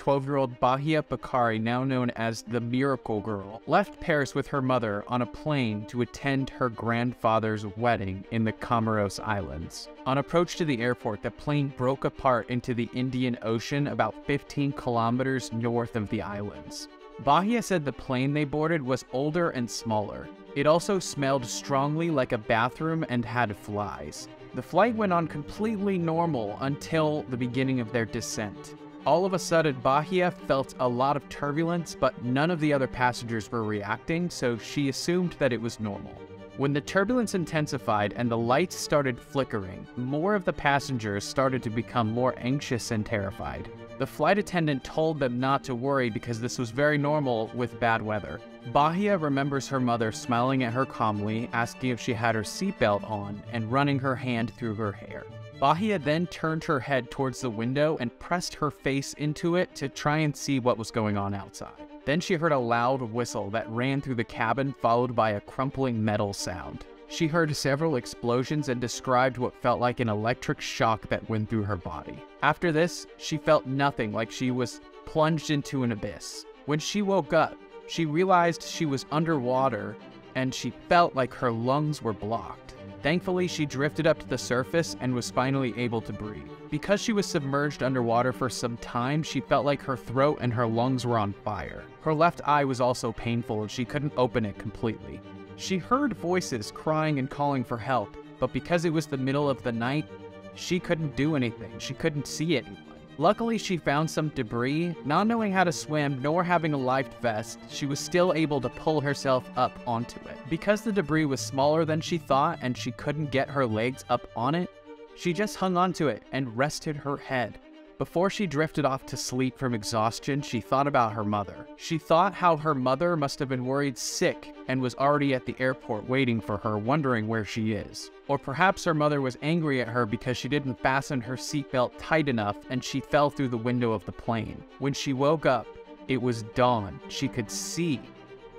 12 year old Bahia Bakari, now known as the Miracle Girl, left Paris with her mother on a plane to attend her grandfather's wedding in the Comoros Islands. On approach to the airport, the plane broke apart into the Indian Ocean about 15 kilometers north of the islands. Bahia said the plane they boarded was older and smaller. It also smelled strongly like a bathroom and had flies. The flight went on completely normal until the beginning of their descent. All of a sudden, Bahia felt a lot of turbulence, but none of the other passengers were reacting, so she assumed that it was normal. When the turbulence intensified and the lights started flickering, more of the passengers started to become more anxious and terrified. The flight attendant told them not to worry because this was very normal with bad weather. Bahia remembers her mother smiling at her calmly, asking if she had her seatbelt on, and running her hand through her hair. Bahia then turned her head towards the window and pressed her face into it to try and see what was going on outside. Then she heard a loud whistle that ran through the cabin, followed by a crumpling metal sound. She heard several explosions and described what felt like an electric shock that went through her body. After this, she felt nothing like she was plunged into an abyss. When she woke up, she realized she was underwater and she felt like her lungs were blocked. Thankfully, she drifted up to the surface and was finally able to breathe. Because she was submerged underwater for some time, she felt like her throat and her lungs were on fire. Her left eye was also painful and she couldn't open it completely. She heard voices crying and calling for help, but because it was the middle of the night, she couldn't do anything. She couldn't see anyone. Luckily, she found some debris. Not knowing how to swim nor having a life vest, she was still able to pull herself up onto it. Because the debris was smaller than she thought and she couldn't get her legs up on it, she just hung onto it and rested her head. Before she drifted off to sleep from exhaustion, she thought about her mother. She thought how her mother must have been worried sick and was already at the airport waiting for her, wondering where she is. Or perhaps her mother was angry at her because she didn't fasten her seatbelt tight enough and she fell through the window of the plane. When she woke up, it was dawn. She could see.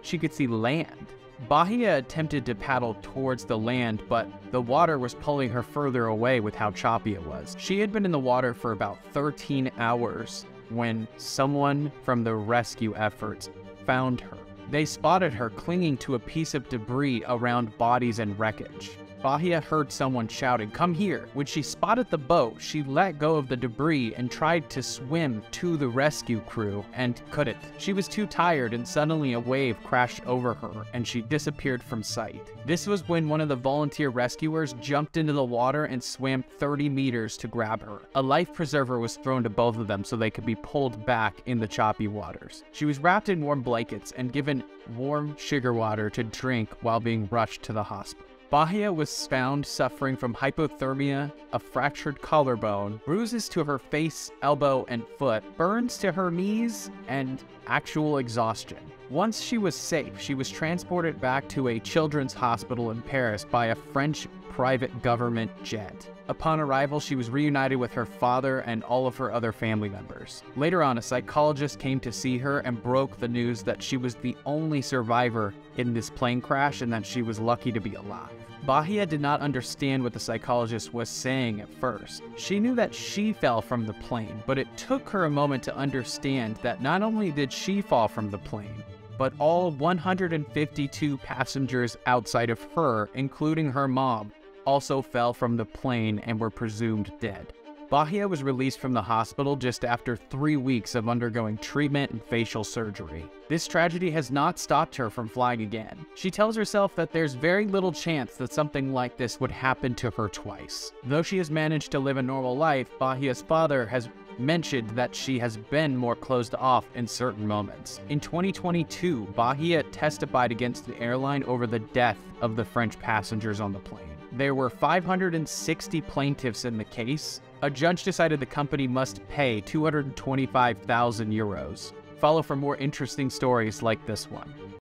She could see land. Bahia attempted to paddle towards the land, but the water was pulling her further away with how choppy it was. She had been in the water for about 13 hours when someone from the rescue efforts found her. They spotted her clinging to a piece of debris around bodies and wreckage. Bahia heard someone shouting, Come here. When she spotted the boat, she let go of the debris and tried to swim to the rescue crew and couldn't. She was too tired, and suddenly a wave crashed over her and she disappeared from sight. This was when one of the volunteer rescuers jumped into the water and swam 30 meters to grab her. A life preserver was thrown to both of them so they could be pulled back in the choppy waters. She was wrapped in warm blankets and given warm sugar water to drink while being rushed to the hospital. Bahia was found suffering from hypothermia, a fractured collarbone, bruises to her face, elbow, and foot, burns to her knees, and actual exhaustion. Once she was safe, she was transported back to a children's hospital in Paris by a French private government jet. Upon arrival, she was reunited with her father and all of her other family members. Later on, a psychologist came to see her and broke the news that she was the only survivor in this plane crash and that she was lucky to be alive. Bahia did not understand what the psychologist was saying at first. She knew that she fell from the plane, but it took her a moment to understand that not only did she fall from the plane, but all 152 passengers outside of her, including her mom, also fell from the plane and were presumed dead. Bahia was released from the hospital just after three weeks of undergoing treatment and facial surgery. This tragedy has not stopped her from flying again. She tells herself that there's very little chance that something like this would happen to her twice. Though she has managed to live a normal life, Bahia's father has mentioned that she has been more closed off in certain moments. In 2022, Bahia testified against the airline over the death of the French passengers on the plane. There were 560 plaintiffs in the case, a judge decided the company must pay 225,000 euros. Follow for more interesting stories like this one.